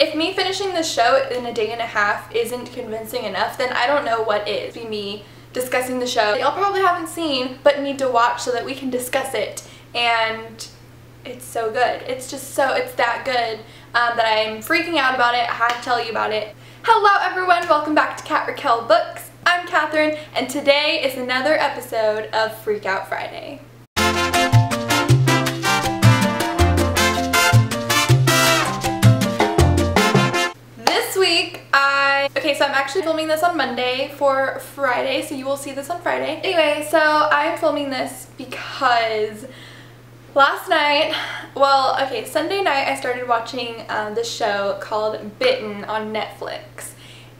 If me finishing the show in a day and a half isn't convincing enough, then I don't know what is. Be me discussing the show y'all probably haven't seen but need to watch so that we can discuss it and it's so good. It's just so, it's that good um, that I'm freaking out about it. I have to tell you about it. Hello everyone, welcome back to Cat Raquel Books. I'm Catherine and today is another episode of Freak Out Friday. Week I, okay so I'm actually filming this on Monday for Friday so you will see this on Friday. Anyway, so I'm filming this because Last night, well, okay, Sunday night I started watching um, this show called Bitten on Netflix.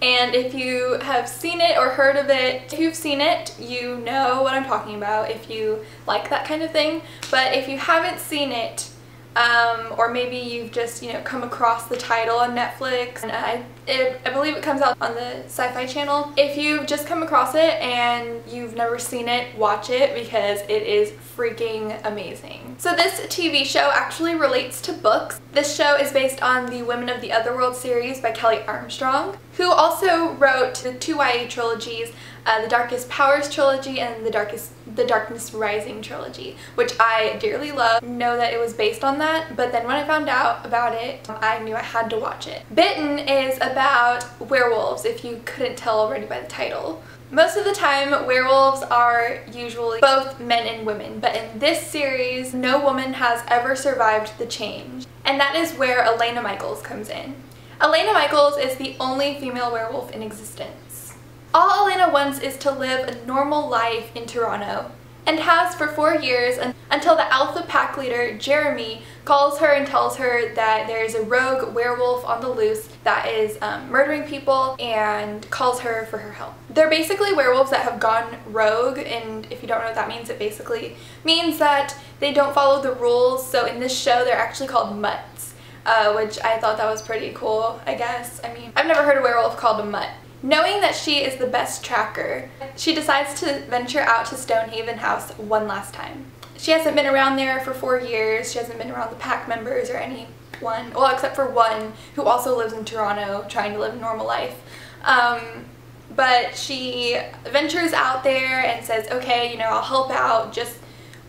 And if you have seen it or heard of it, if you've seen it, you know what I'm talking about if you like that kind of thing. But if you haven't seen it, um, or maybe you've just, you know, come across the title on Netflix. And I, it, I believe it comes out on the Syfy Channel. If you've just come across it and you've never seen it, watch it because it is freaking amazing. So this TV show actually relates to books. This show is based on the Women of the Otherworld series by Kelley Armstrong, who also wrote the two YA trilogies uh, the Darkest Powers trilogy and the Darkest the Darkness Rising trilogy, which I dearly love. Know that it was based on that, but then when I found out about it, I knew I had to watch it. Bitten is about werewolves, if you couldn't tell already by the title. Most of the time, werewolves are usually both men and women, but in this series, no woman has ever survived the change. And that is where Elena Michaels comes in. Elena Michaels is the only female werewolf in existence. All Elena wants is to live a normal life in Toronto and has for four years until the alpha pack leader Jeremy calls her and tells her that there's a rogue werewolf on the loose that is um, murdering people and calls her for her help. They're basically werewolves that have gone rogue and if you don't know what that means it basically means that they don't follow the rules so in this show they're actually called mutts uh, which I thought that was pretty cool I guess. I mean I've never heard a werewolf called a mutt Knowing that she is the best tracker, she decides to venture out to Stonehaven House one last time. She hasn't been around there for four years, she hasn't been around the pack members or anyone, well except for one who also lives in Toronto trying to live a normal life. Um, but she ventures out there and says, okay, you know, I'll help out, just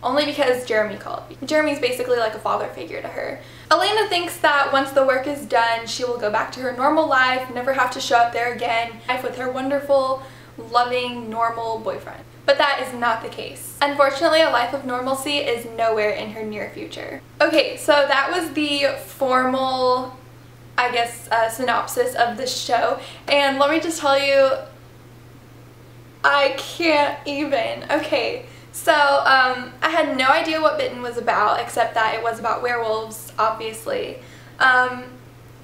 only because Jeremy called. Jeremy's basically like a father figure to her. Elena thinks that once the work is done, she will go back to her normal life, never have to show up there again, life with her wonderful, loving, normal boyfriend. But that is not the case. Unfortunately, a life of normalcy is nowhere in her near future. Okay, so that was the formal, I guess, uh, synopsis of the show. And let me just tell you, I can't even. Okay, so um, No idea what Bitten was about except that it was about werewolves, obviously. Um,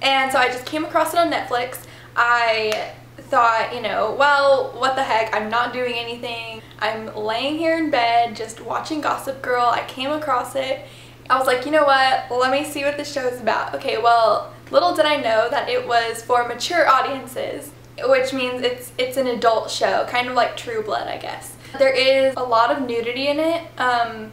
and so I just came across it on Netflix. I thought, you know, well, what the heck, I'm not doing anything. I'm laying here in bed just watching Gossip Girl. I came across it. I was like, you know what, let me see what this show is about. Okay, well, little did I know that it was for mature audiences, which means it's, it's an adult show, kind of like True Blood, I guess. There is a lot of nudity in it um,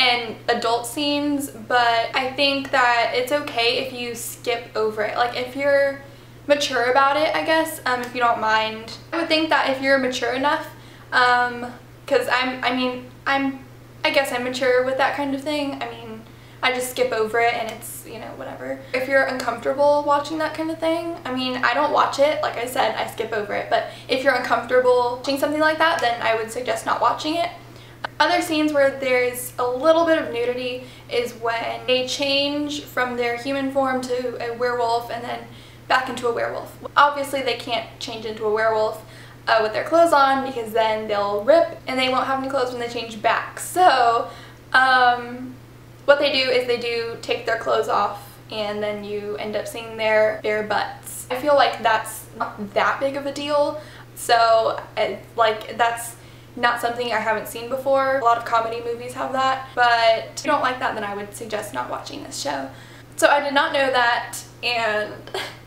and adult scenes, but I think that it's okay if you skip over it. Like if you're mature about it, I guess, um, if you don't mind. I would think that if you're mature enough, because um, I'm, I mean, I'm, I guess I'm mature with that kind of thing. I mean, I just skip over it and it's, you know, whatever. If you're uncomfortable watching that kind of thing, I mean, I don't watch it. Like I said, I skip over it. But if you're uncomfortable watching something like that, then I would suggest not watching it. Other scenes where there's a little bit of nudity is when they change from their human form to a werewolf and then back into a werewolf. Obviously they can't change into a werewolf uh, with their clothes on because then they'll rip and they won't have any clothes when they change back. So, um, what they do is they do take their clothes off and then you end up seeing their bare butts. I feel like that's not that big of a deal. So like that's not something I haven't seen before. A lot of comedy movies have that, but if you don't like that then I would suggest not watching this show. So I did not know that and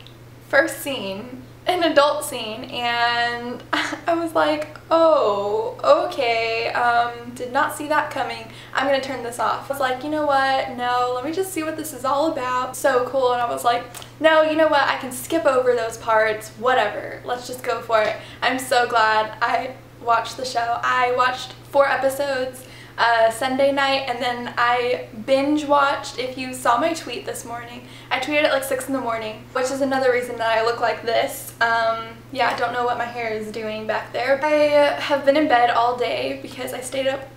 first scene an adult scene and I was like, oh, okay, um, did not see that coming. I'm gonna turn this off. I was like, you know what, no, let me just see what this is all about. So cool, and I was like, no, you know what, I can skip over those parts, whatever, let's just go for it. I'm so glad I watched the show. I watched four episodes uh, Sunday night and then I binge watched, if you saw my tweet this morning, I tweeted at like 6 in the morning, which is another reason that I look like this. Um, yeah, I don't know what my hair is doing back there. I have been in bed all day because I stayed up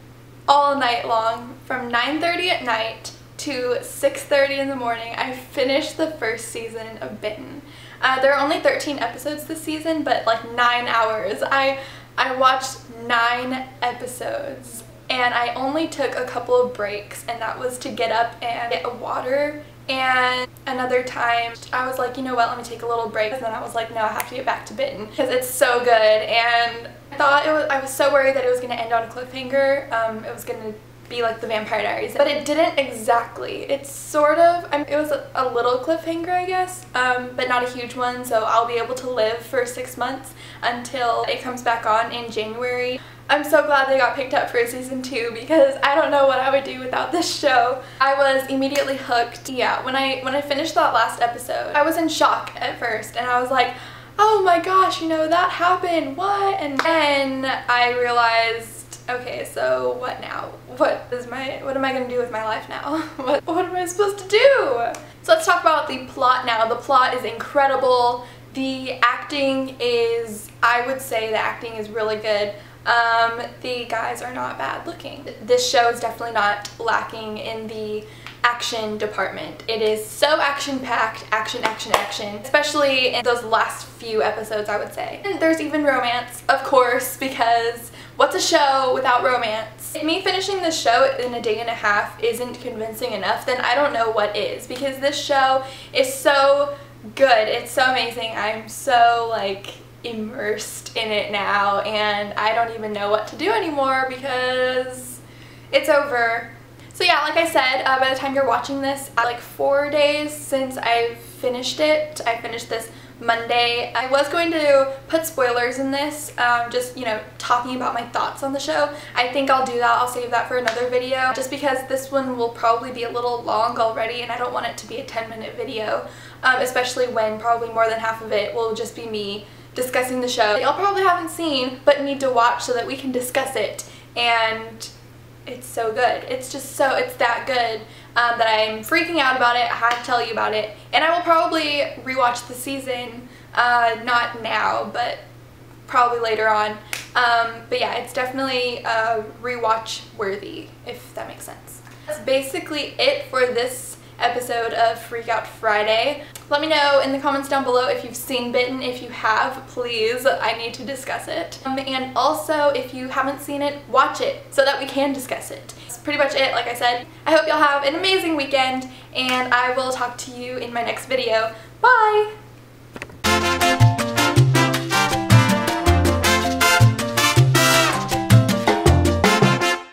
all night long from 9.30 at night to 6.30 in the morning. I finished the first season of Bitten. Uh, there are only 13 episodes this season, but like 9 hours. I, I watched 9 episodes and I only took a couple of breaks and that was to get up and get a water. And another time I was like you know what? Let me take a little break. And then I was like no I have to get back to Bitten because it's so good. And I thought it was I was so worried that it was going to end on a cliffhanger. Um, it was going to be like the Vampire Diaries but it didn't exactly it's sort of I mean, it was a, little cliffhanger I guess um, but not a huge one so I'll be able to live for six months until it comes back on in January I'm so glad they got picked up for season two because I don't know what I would do without this show. I was immediately hooked. Yeah, when I when I finished that last episode, I was in shock at first and I was like, oh my gosh, you know, that happened, what? And then I realized, okay, so what now? What is my, what am I gonna do with my life now? what, what am I supposed to do? So let's talk about the plot now. The plot is incredible. The acting is, I would say the acting is really good. Um, the guys are not bad looking. This show is definitely not lacking in the action department. It is so action-packed, action, action, action, especially in those last few episodes, I would say. And there's even romance, of course, because what's a show without romance? If me finishing this show in a day and a half isn't convincing enough, then I don't know what is, because this show is so good. It's so amazing. I'm so, like, immersed in it now and I don't even know what to do anymore because it's over. So yeah, like I said, uh, by the time you're watching this, like four days since I've finished it, I finished this Monday. I was going to put spoilers in this, um, just, you know, talking about my thoughts on the show. I think I'll do that. I'll save that for another video just because this one will probably be a little long already and I don't want it to be a 10 minute video, um, especially when probably more than half of it will just be me discussing the show y'all probably haven't seen but need to watch so that we can discuss it and it's so good. It's just so, it's that good um, that I'm freaking out about it. I have to tell you about it. And I will probably rewatch the season, uh, not now, but probably later on. Um, but yeah, it's definitely uh, rewatch worthy, if that makes sense. That's basically it for this episode of Freak Out Friday. Let me know in the comments down below if you've seen Bitten. If you have, please, I need to discuss it. Um, and also, if you haven't seen it, watch it so that we can discuss it. That's pretty much it, like I said. I hope y'all have an amazing weekend, and I will talk to you in my next video. Bye!